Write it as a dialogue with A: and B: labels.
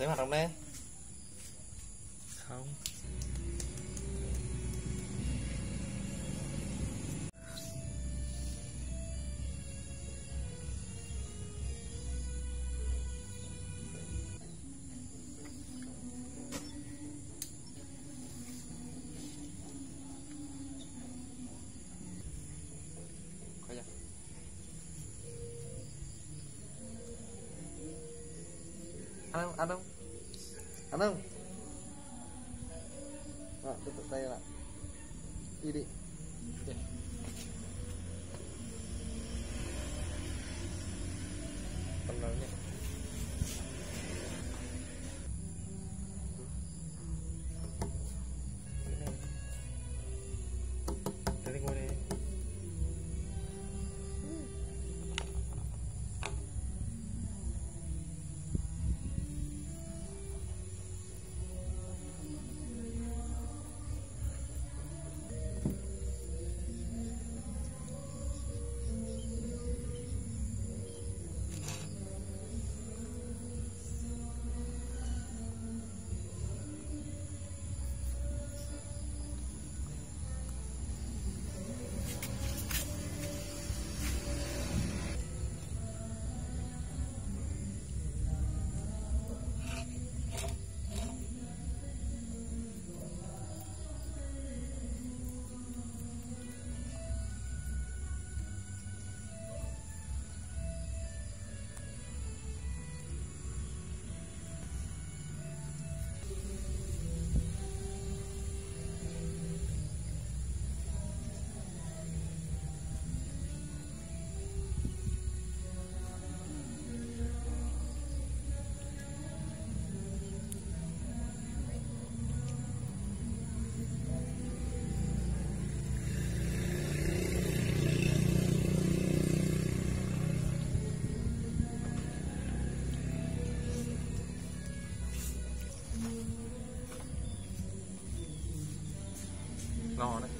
A: thấy mặt không đấy. Không. Ăn không ăn không Anang Nah, tutup saya lah, Ini. Ini. Tadi gue on it.